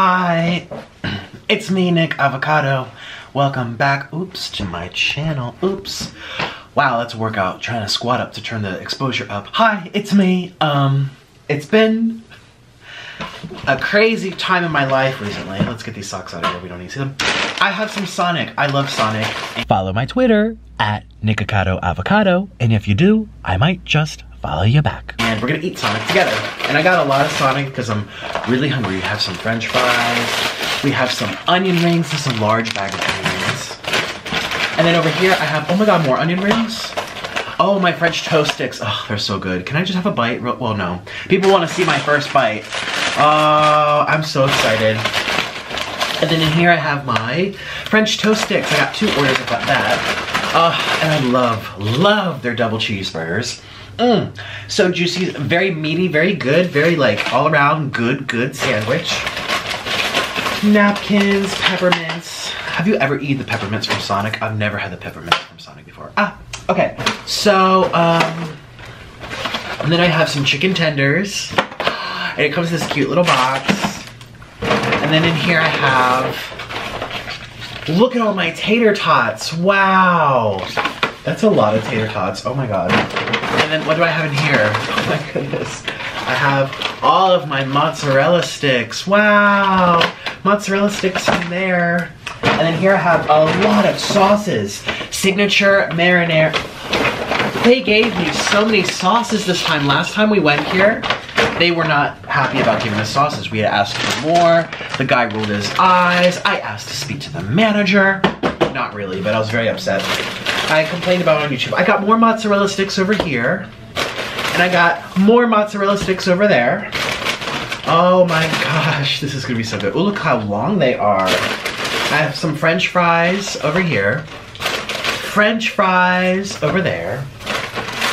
Hi, it's me, Nick Avocado. Welcome back, oops, to my channel. Oops. Wow, that's a workout, trying to squat up to turn the exposure up. Hi, it's me. Um, it's been a crazy time in my life recently. Let's get these socks out of here, we don't need to see them. I have some Sonic, I love Sonic. Follow my Twitter, at Nikocado Avocado, and if you do, I might just follow you back. And we're gonna eat Sonic together. And I got a lot of Sonic because I'm really hungry. We have some french fries, we have some onion rings, this is a large bag of onion rings. And then over here I have, oh my god, more onion rings. Oh, my French toast sticks. Oh, they're so good. Can I just have a bite? Well, no. People want to see my first bite. Oh, I'm so excited. And then in here I have my French toast sticks. I got two orders of that. Oh, and I love, love their double cheeseburgers. Mmm, so juicy, very meaty, very good, very like all around good, good sandwich. Napkins, peppermints. Have you ever eaten the peppermints from Sonic? I've never had the peppermints from Sonic before. Ah, okay. So, um, and then I have some chicken tenders. And it comes in this cute little box. And then in here I have, look at all my tater tots. Wow. That's a lot of tater tots. Oh my God. And then what do I have in here? Oh my goodness. I have all of my mozzarella sticks. Wow. Mozzarella sticks in there. And then here I have a lot of sauces. Signature marinara. They gave me so many sauces this time. Last time we went here, they were not happy about giving us sauces. We had asked for more. The guy rolled his eyes. I asked to speak to the manager. Not really, but I was very upset. I complained about on YouTube. I got more mozzarella sticks over here. And I got more mozzarella sticks over there. Oh my gosh, this is gonna be so good. Oh, look how long they are. I have some french fries over here. French fries over there.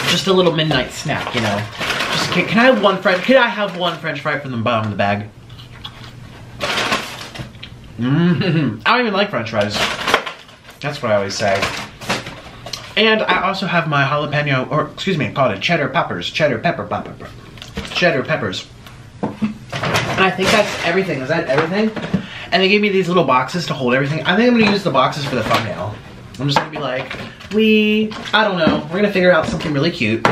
Just a little midnight snack, you know. Just can, can I have one french, can I have one french fry from the bottom of the bag? Mmm, I don't even like french fries. That's what I always say. And I also have my jalapeno, or excuse me, I called it cheddar peppers. Cheddar pepper, pepper, cheddar peppers. And I think that's everything. Is that everything? And they gave me these little boxes to hold everything. I think I'm gonna use the boxes for the thumbnail. I'm just gonna be like, we, I don't know, we're gonna figure out something really cute.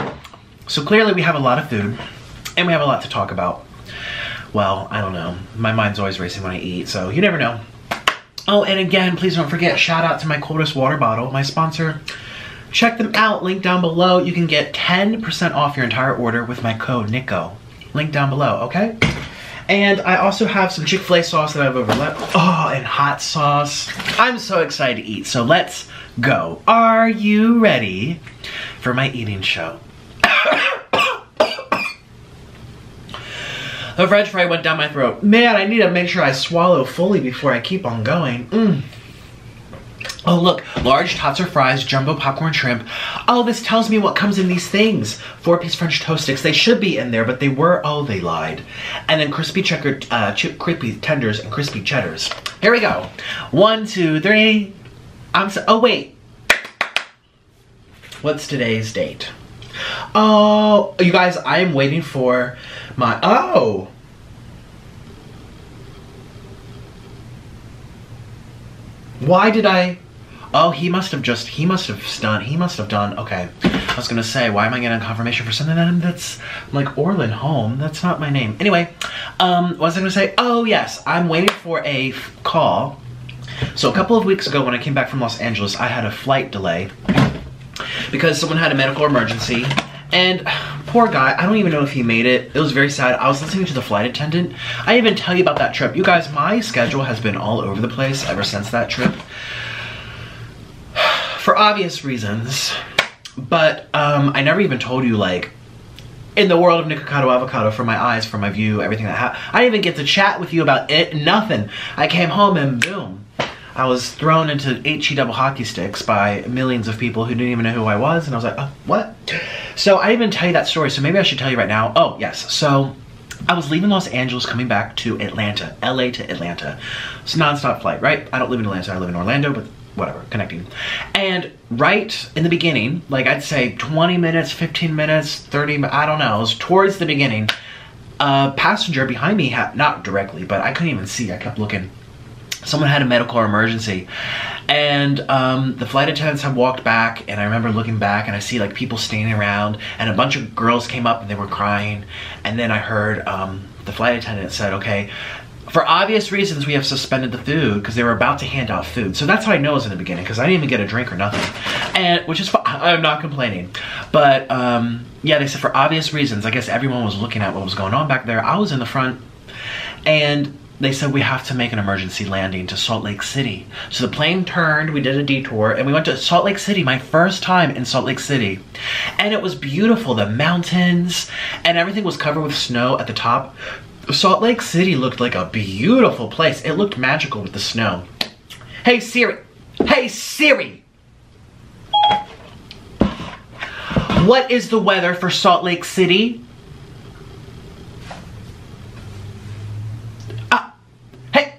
So clearly we have a lot of food and we have a lot to talk about. Well, I don't know. My mind's always racing when I eat, so you never know. Oh, and again, please don't forget, shout out to my coldest water bottle, my sponsor. Check them out, link down below. You can get 10% off your entire order with my code NIKO. Link down below, okay? And I also have some Chick-fil-A sauce that I've overlapped. Oh, and hot sauce. I'm so excited to eat, so let's go. Are you ready for my eating show? the french fry went down my throat. Man, I need to make sure I swallow fully before I keep on going. Mm. Oh look, large tots or fries, jumbo popcorn shrimp. Oh, this tells me what comes in these things. Four-piece French toast sticks. They should be in there, but they were, oh, they lied. And then crispy checkered, uh, crispy tenders and crispy cheddars. Here we go. One, two, three. I'm so, oh wait. What's today's date? Oh, you guys, I am waiting for my, oh. Why did I, oh, he must have just, he must have done, he must have done, okay. I was gonna say, why am I getting confirmation for something that, that's like Orlin Home? That's not my name. Anyway, um, what was I gonna say? Oh yes, I'm waiting for a call. So a couple of weeks ago when I came back from Los Angeles, I had a flight delay because someone had a medical emergency and poor guy, I don't even know if he made it. It was very sad. I was listening to the flight attendant. I didn't even tell you about that trip. You guys, my schedule has been all over the place ever since that trip. For obvious reasons. But um, I never even told you like, in the world of Nikocado Avocado, for my eyes, for my view, everything that happened. I didn't even get to chat with you about it, nothing. I came home and boom. I was thrown into HE double hockey sticks by millions of people who didn't even know who I was, and I was like, oh, what? So I didn't even tell you that story, so maybe I should tell you right now. Oh, yes, so I was leaving Los Angeles, coming back to Atlanta, LA to Atlanta. It's a nonstop flight, right? I don't live in Atlanta, I live in Orlando, but whatever, connecting. And right in the beginning, like I'd say 20 minutes, 15 minutes, 30, I don't know, it was towards the beginning, a passenger behind me not directly, but I couldn't even see. I kept looking. Someone had a medical emergency. And um, the flight attendants had walked back, and I remember looking back, and I see like people standing around, and a bunch of girls came up and they were crying. And then I heard um, the flight attendant said, okay, for obvious reasons, we have suspended the food because they were about to hand out food. So that's how I know it was in the beginning because I didn't even get a drink or nothing, and which is fine. I'm not complaining. But um, yeah, they said for obvious reasons. I guess everyone was looking at what was going on back there. I was in the front, and they said we have to make an emergency landing to Salt Lake City. So the plane turned, we did a detour, and we went to Salt Lake City, my first time in Salt Lake City. And it was beautiful, the mountains, and everything was covered with snow at the top. Salt Lake City looked like a beautiful place. It looked magical with the snow. Hey Siri, hey Siri! What is the weather for Salt Lake City? Uh, hey,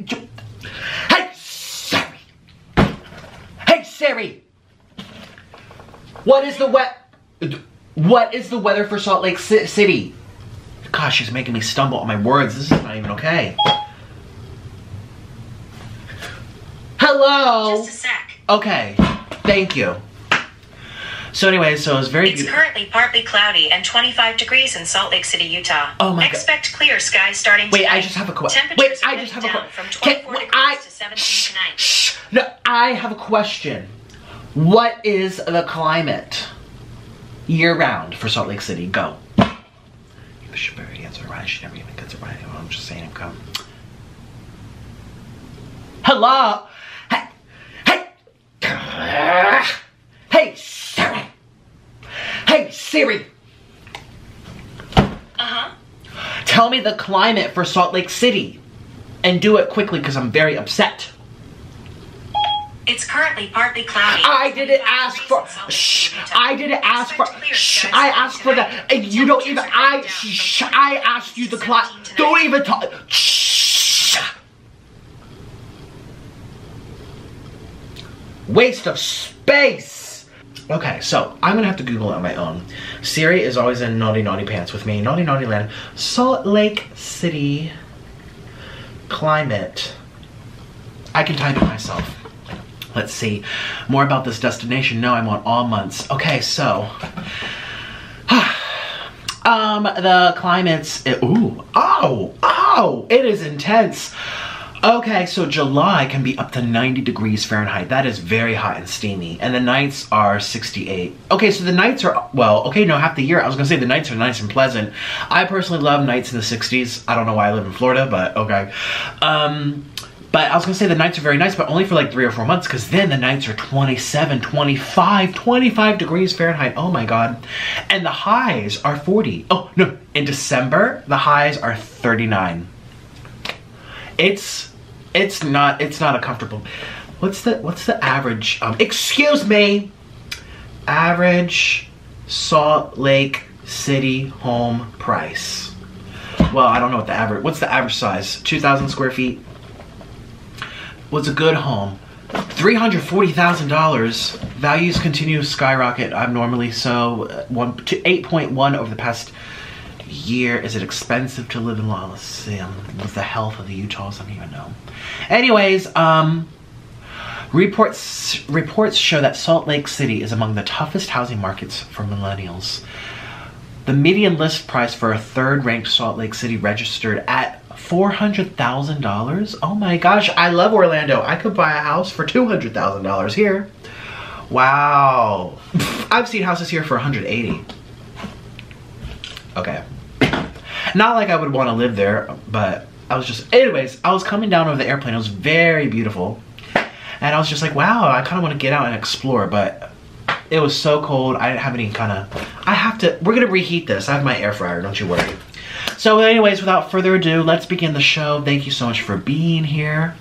hey Siri! Hey Siri! What is the wet? What is the weather for Salt Lake C City? Gosh, she's making me stumble on my words. This is not even okay. Hello. Just a sec. Okay. Thank you. So anyway, so it's very It's beautiful. currently partly cloudy and 25 degrees in Salt Lake City, Utah. Oh my God. Expect clear skies starting Wait, tonight. I just have a question. Wait, I just have a question. from 24 degrees I, to 17 shh, tonight. shh. No, I have a question. What is the climate year round for Salt Lake City? Go. You should better answer right. She never even gets it right. I'm just saying, come. Hello. Hey. Hey. Hey, Siri. Hey, Siri. Uh-huh. Tell me the climate for Salt Lake City. And do it quickly because I'm very upset. It's currently partly cloudy. I didn't ask for. in Salt Lake Shh. I didn't ask for. Shh. I asked for that. And you don't even. I. heading down from Shh. I asked you the to clock. Don't even talk. Shh. Waste of space. Okay, so I'm gonna have to Google it on my own. Siri is always in naughty naughty pants with me. Naughty naughty land. Salt Lake City climate. I can type it myself. Let's see. More about this destination. No, I want all months. Okay, so. um, the climate's. It, ooh. Oh! Oh! It is intense. Okay, so July can be up to 90 degrees Fahrenheit. That is very hot and steamy. And the nights are 68. Okay, so the nights are, well, okay, no, half the year. I was gonna say the nights are nice and pleasant. I personally love nights in the 60s. I don't know why I live in Florida, but okay. Um, but I was gonna say the nights are very nice, but only for like three or four months, because then the nights are 27, 25, 25 degrees Fahrenheit. Oh my god. And the highs are 40. Oh, no, in December, the highs are 39 it's it's not it's not a comfortable what's the what's the average um excuse me average salt lake city home price well i don't know what the average what's the average size 2000 square feet what's a good home. $340,000 values continue to skyrocket abnormally so uh, one to 8.1 over the past year. Is it expensive to live in law let's see um, with the health of the utahs i don't even know. Anyways um reports reports show that salt lake city is among the toughest housing markets for millennials. The median list price for a third ranked salt lake city registered at $400000 oh my gosh i love orlando i could buy a house for $200000 here wow i've seen houses here for 180 okay not like I would want to live there, but I was just, anyways, I was coming down over the airplane. It was very beautiful. And I was just like, wow, I kind of want to get out and explore, but it was so cold. I didn't have any kind of, I have to, we're going to reheat this. I have my air fryer, don't you worry. So anyways, without further ado, let's begin the show. Thank you so much for being here.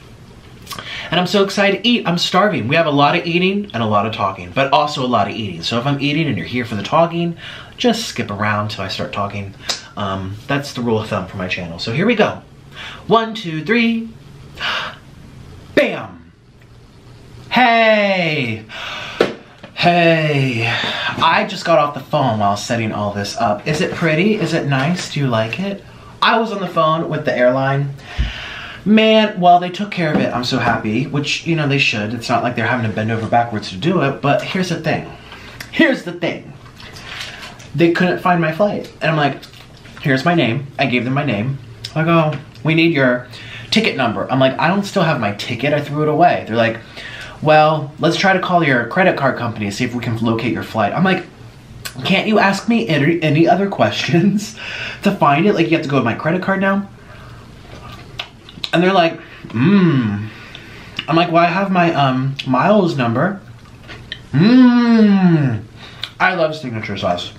And I'm so excited to eat. I'm starving. We have a lot of eating and a lot of talking, but also a lot of eating. So if I'm eating and you're here for the talking, just skip around till I start talking. Um, that's the rule of thumb for my channel. So here we go. One, two, three. Bam. Hey. Hey. I just got off the phone while setting all this up. Is it pretty? Is it nice? Do you like it? I was on the phone with the airline. Man, well, they took care of it. I'm so happy, which, you know, they should. It's not like they're having to bend over backwards to do it, but here's the thing. Here's the thing. They couldn't find my flight. And I'm like, here's my name. I gave them my name. I go, oh, we need your ticket number. I'm like, I don't still have my ticket. I threw it away. They're like, well, let's try to call your credit card company and see if we can locate your flight. I'm like, can't you ask me any, any other questions to find it? Like, you have to go to my credit card now? And they're like, mmm. I'm like, well, I have my um miles number. Mmm. I love signature sauce.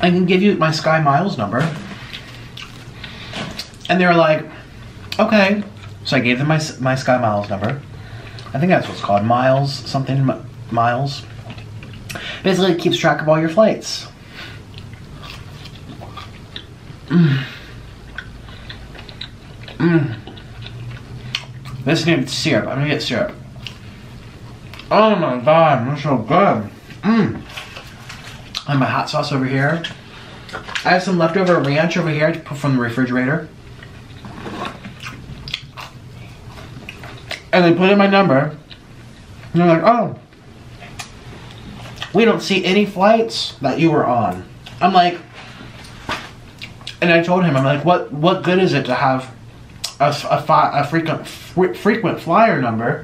I can give you my SkyMiles number. And they're like, okay. So I gave them my, my SkyMiles number. I think that's what's called. Miles, something, Miles. Basically, it keeps track of all your flights. Mmm. This needs syrup. I'm gonna get syrup. Oh my god, that's so good. Mmm. I have my hot sauce over here. I have some leftover ranch over here to put from the refrigerator. And they put in my number. And they're like, oh, we don't see any flights that you were on. I'm like, and I told him, I'm like, what what good is it to have a, a, a frequent fre- frequent flyer number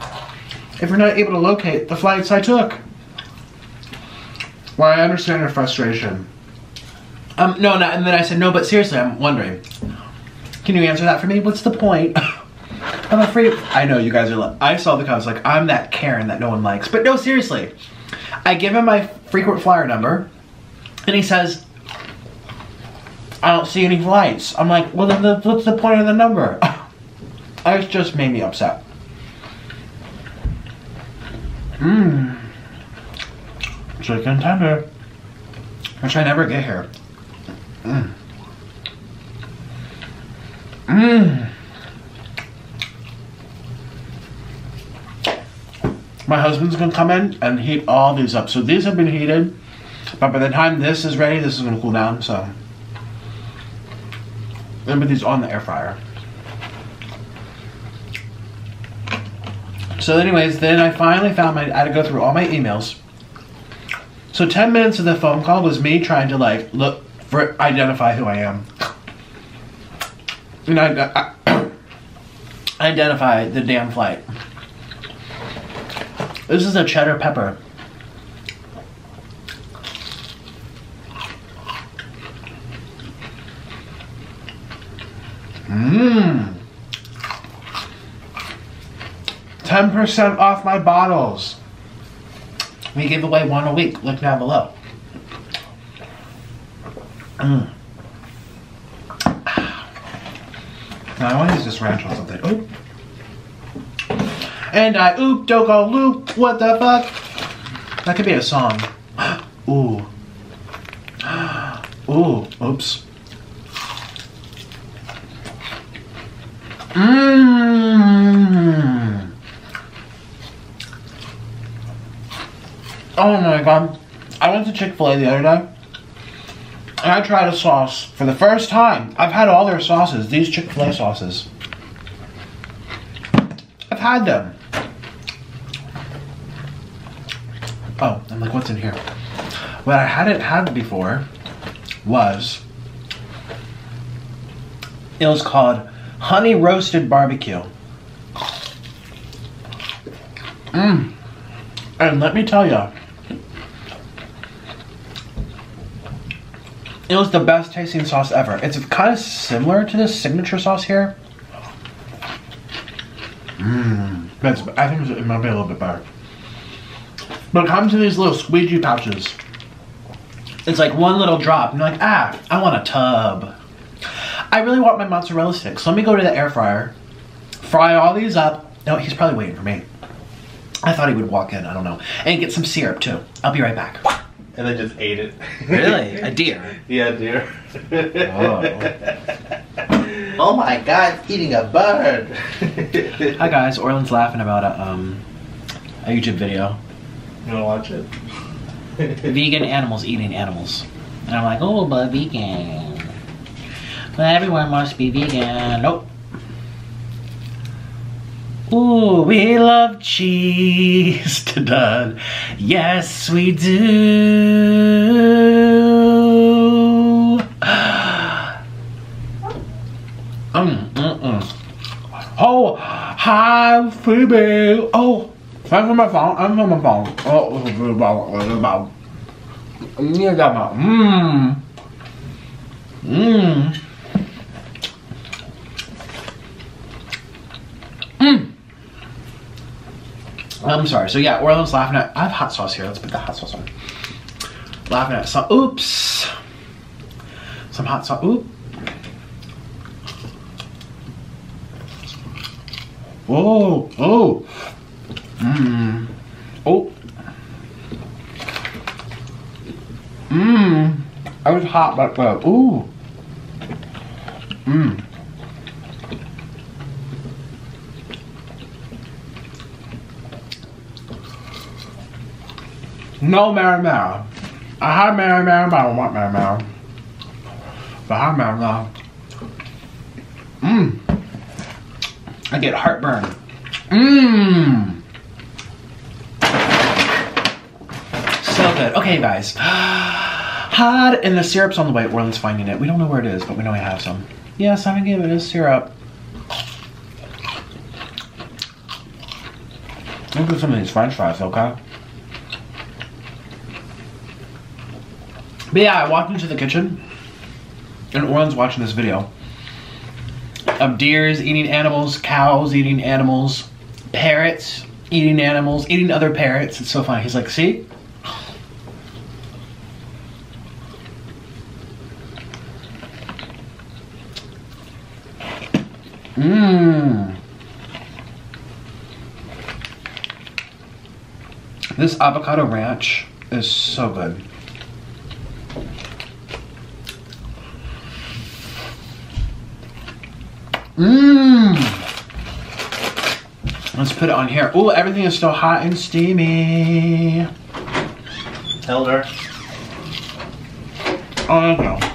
if you're not able to locate the flights I took? Well, I understand your frustration. Um, no, no, and then I said, no, but seriously, I'm wondering. Can you answer that for me? What's the point? I'm afraid. I know you guys are. Like, I saw the comments like I'm that Karen that no one likes, but no, seriously. I give him my frequent flyer number, and he says, "I don't see any flights." I'm like, "Well, then the, what's the point of the number?" it just made me upset. Mmm. Chicken tender. Which I never get here. Mmm. Mmm. My husband's gonna come in and heat all these up. So these have been heated, but by the time this is ready, this is gonna cool down. So, and put these on the air fryer. So, anyways, then I finally found my. I had to go through all my emails. So, ten minutes of the phone call was me trying to like look for identify who I am. And I, I identify the damn flight. This is a cheddar pepper. Mmm. 10% off my bottles. We give away one a week. Look down below. Mm. Now I want to use this ranch on something. And I oop, don't go loop. What the fuck? That could be a song. Ooh. Ooh. Oops. Mmm. Oh my god. I went to Chick fil A the other day. And I tried a sauce for the first time. I've had all their sauces, these Chick fil A sauces. I've had them. Oh, I'm like, what's in here? What I hadn't had before was it was called honey roasted barbecue. Mmm. And let me tell you, it was the best tasting sauce ever. It's kind of similar to this signature sauce here. Mmm. I think it might be a little bit better. But it comes in these little squeegee pouches. It's like one little drop, and you're like, ah, I want a tub. I really want my mozzarella sticks. So let me go to the air fryer, fry all these up. No, he's probably waiting for me. I thought he would walk in, I don't know. And get some syrup too. I'll be right back. And then just ate it. Really? A deer? yeah, deer. Oh. oh my god, eating a bird. Hi guys, Orlin's laughing about a, um, a YouTube video. You wanna watch it? Vegan animals eating animals. And I'm like, oh, but vegan. But everyone must be vegan. Nope. Ooh, we love cheese. Done. Yes, we do. Mm, mm, mm. Oh, hi, Phoebe. Oh, answer my phone. Answer my phone. Oh, about. Yeah, got my. Mmm. Mmm. Mmm. I'm sorry. So yeah, Orlin's laughing at. I have hot sauce here. Let's put the hot sauce on. Laughing at some. Oops. Some hot sauce. Oop. Oh, oh. Mmm. Oh. Mmm. I was hot, but uh, ooh. Mmm. No marinara. I had marinara, but I don't want marinara. But I have marinara. Mmm. I get heartburn. Mmm. Okay, guys. Hot and the syrup's on the way. Orlin's finding it. We don't know where it is, but we know we have some. Yes, I'm gonna give it a syrup. Look at some of these french fries, okay? But yeah, I walked into the kitchen and Orlin's watching this video of deers eating animals, cows eating animals, parrots eating animals, eating other parrots. It's so funny. He's like, see? Mmm. This avocado ranch is so good. Mmm. Let's put it on here. Oh, everything is still hot and steamy. Elder. Oh no.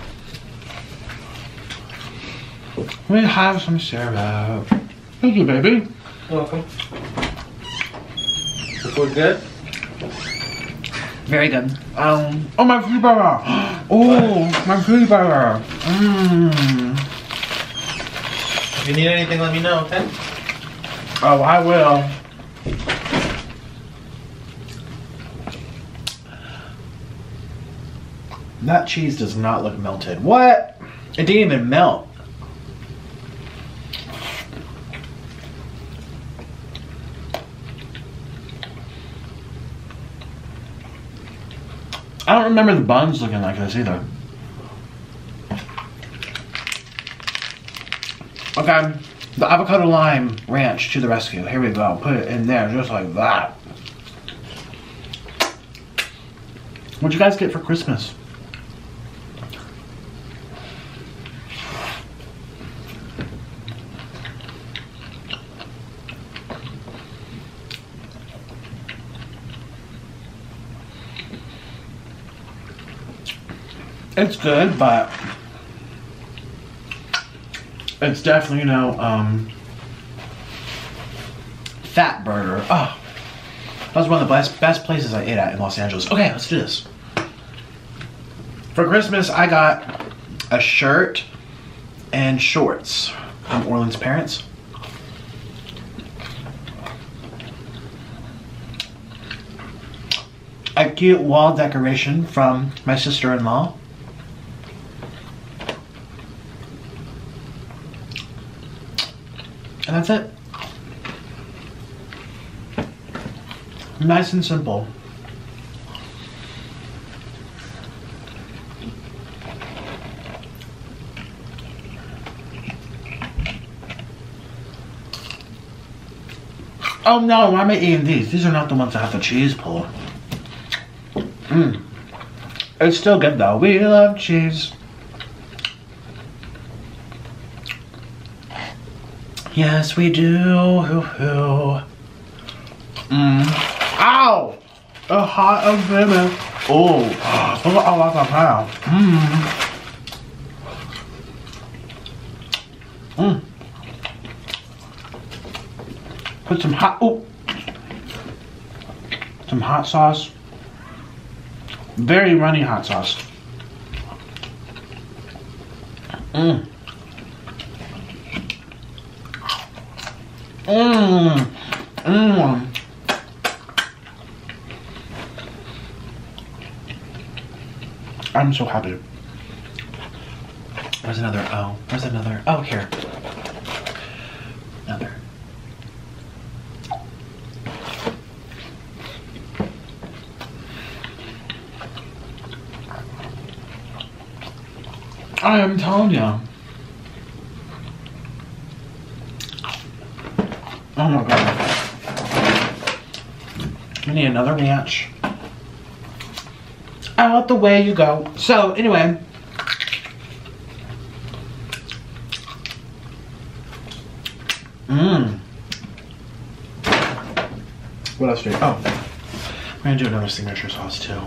We have some syrup. Thank you, baby. Welcome. The food good? Very good. Um. Oh, my food burger. Oh, my food burger. Mmm. If you need anything, let me know, okay? Oh, I will. That cheese does not look melted. What? It didn't even melt. Don't remember the buns looking like this either. Okay, the avocado lime ranch to the rescue. Here we go. Put it in there just like that. What'd you guys get for Christmas? It's good, but it's definitely, you know, um, Fatburger. Oh, that was one of the best, best places I ate at in Los Angeles. Okay, let's do this. For Christmas, I got a shirt and shorts from Orlin's parents. A cute wall decoration from my sister-in-law. And that's it. Nice and simple. Oh no, why am I eating these? These are not the ones that have the cheese pull. Mmm. It's still good though. We love cheese. Yes, we do. Hoo hoo. mm. Ow! A hot of venom. Oh, look at all that I have. Mmm. Mmm. Put some hot. Oh. Some hot sauce. Very runny hot sauce. Mmm. Mmm. Mmm. I'm so happy. Where's another Oh, Where's another? Oh, here. Another. I am telling you. Oh my god. We need another ranch. Out the way you go. So, anyway. Mmm. What else do we Oh. We're gonna do another signature sauce too.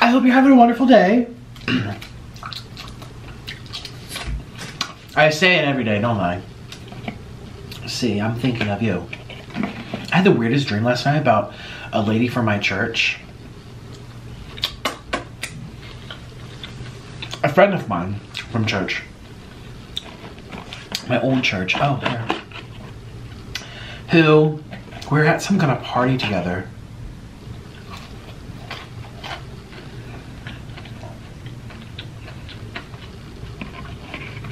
I hope you're having a wonderful day. I say it every day, don't I? See, I'm thinking of you. I had the weirdest dream last night about a lady from my church. A friend of mine from church. My old church. Oh, here. Who, we were at some kind of party together.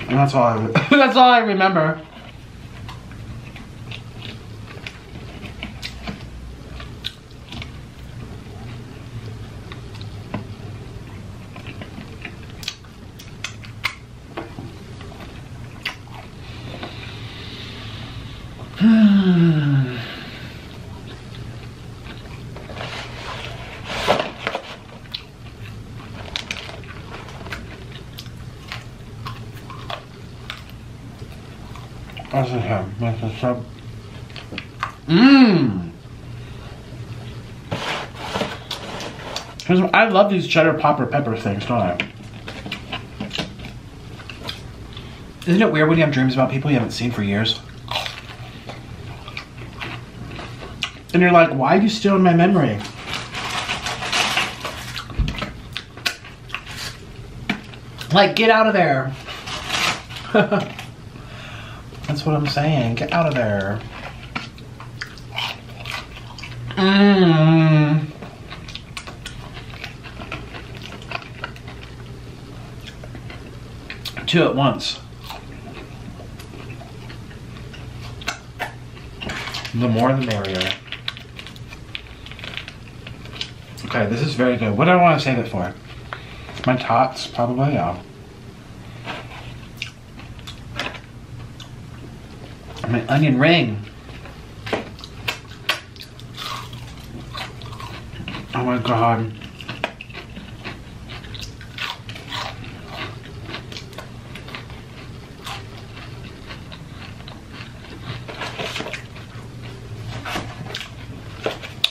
And that's all I, that's all I remember. Mmm. I love these cheddar popper pepper things, don't I? Isn't it weird when you have dreams about people you haven't seen for years? And you're like, why are you still in my memory? Like, get out of there. That's what I'm saying. Get out of there. Mmm. Two at once. The more the merrier. Okay, this is very good. What do I want to save it for? My tots, probably, yeah. My onion ring. Oh my god.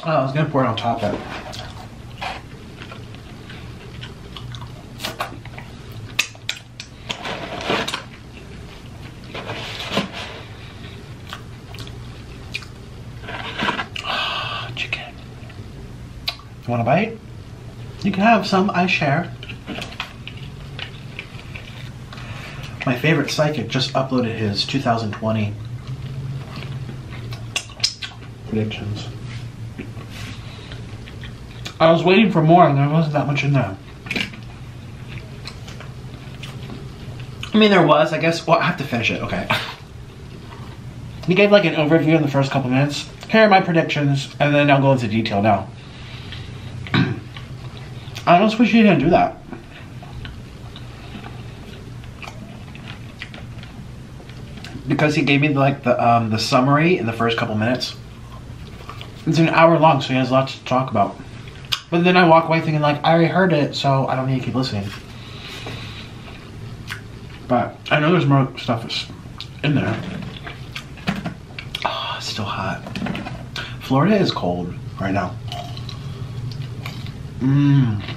Oh, I was gonna pour it on top of it. Chicken. You want a bite? You can have some, I share. My favorite psychic just uploaded his 2020 predictions. I was waiting for more and there wasn't that much in there. I mean, there was, I guess. Well, I have to finish it. Okay. He gave like an overview in the first couple minutes. Here are my predictions, and then I'll go into detail now. I almost wish he didn't do that. Because he gave me like the um, the summary in the first couple minutes. It's an hour long, so he has lots to talk about. But then I walk away thinking like I already heard it, so I don't need to keep listening. But I know there's more stuff in there. Oh, it's still hot. Florida is cold right now. Mmm.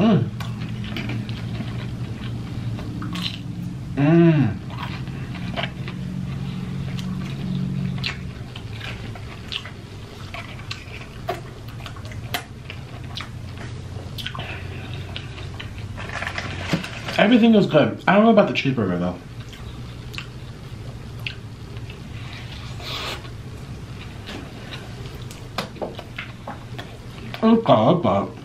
Mmm. Mmm. Everything was good. I don't know about the cheeseburger though. Okay, okay.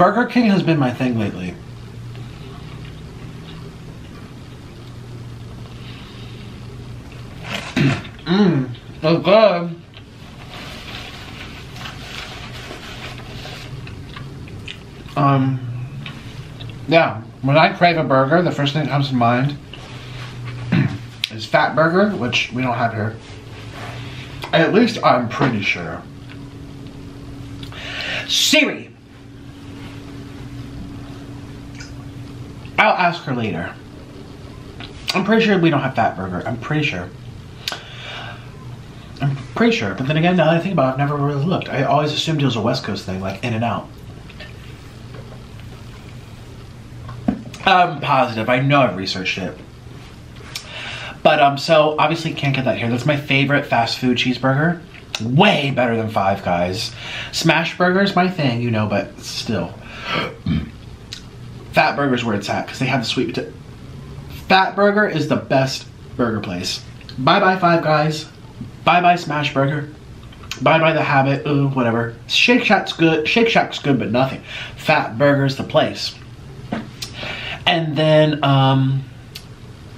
Burger King has been my thing lately. Mmm, that's good. Um, yeah, when I crave a burger, the first thing that comes to mind is Fatburger, which we don't have here. At least I'm pretty sure. Siri! I'll ask her later. I'm pretty sure we don't have Fatburger. I'm pretty sure. I'm pretty sure. But then again, now that I think about it, I've never really looked. I always assumed it was a West Coast thing, like In and Out. I'm positive. I know I've researched it. But um, so obviously can't get that here. That's my favorite fast food cheeseburger. Way better than Five Guys. Smashburger is my thing, you know, but still. Fatburger's where it's at because they have the sweet potato. Fatburger is the best burger place. Bye bye Five Guys. Bye bye Smashburger. Bye bye The Habit. Ooh, whatever. Shake Shack's good. Shake Shack's good, but nothing. Fatburger's the place. And then, um,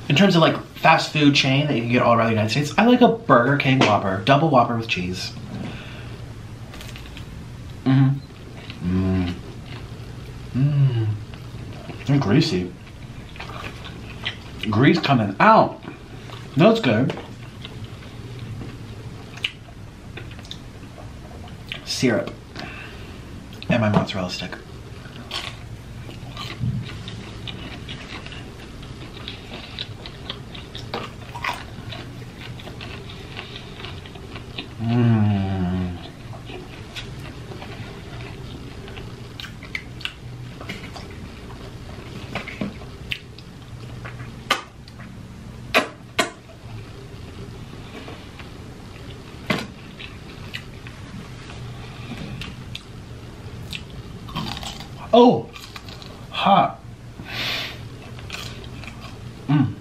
in terms of like fast food chain that you can get all around the United States, I like a Burger King Whopper, double Whopper with cheese. Mmm. Mmm. And greasy. Grease coming out. It's good. Syrup. And my mozzarella stick. Mmm. Oh, hot. Mm.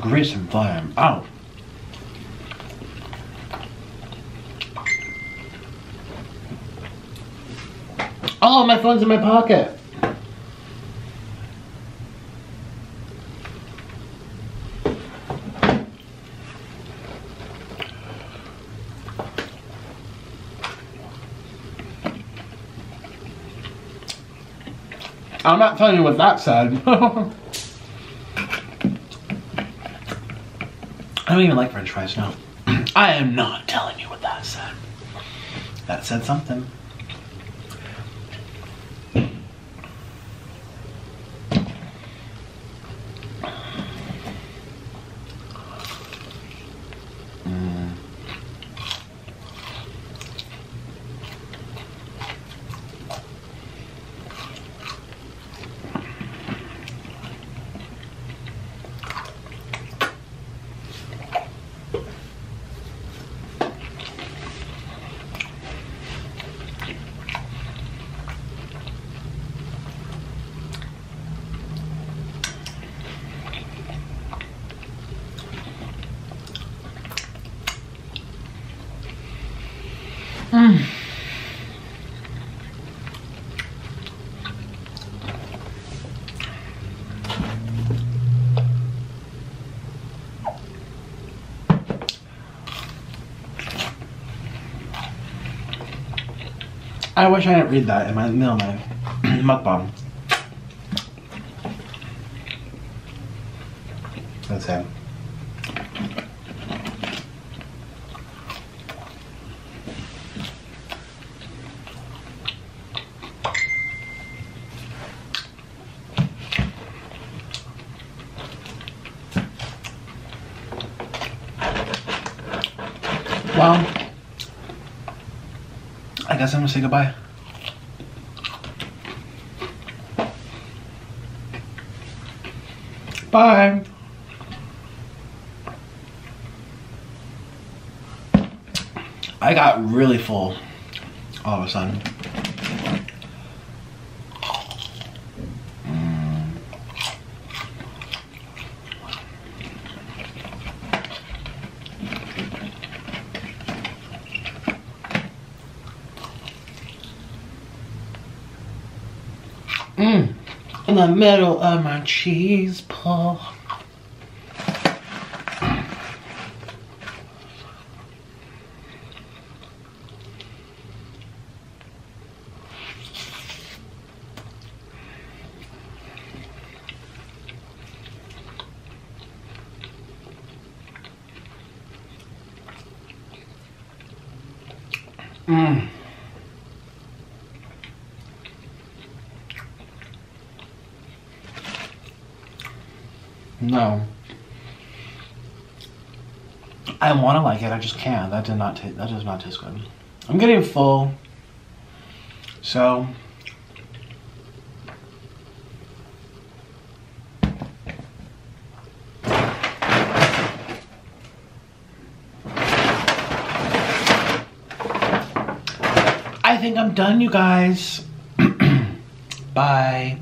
Grease and flame. Ow. Oh, my phone's in my pocket. I'm not telling you what that said. I don't even like french fries now. I am not telling you what that said. That said something. I wish I didn't read that in my middle my mukbang. That's him. Well, I guess I'm gonna say goodbye. Bye. I got really full all of a sudden. The middle of my cheese pull. Mm. No. I want to like it. I just can't. That did not taste. That does not taste good. I'm getting full. So. I think I'm done, you guys. Bye.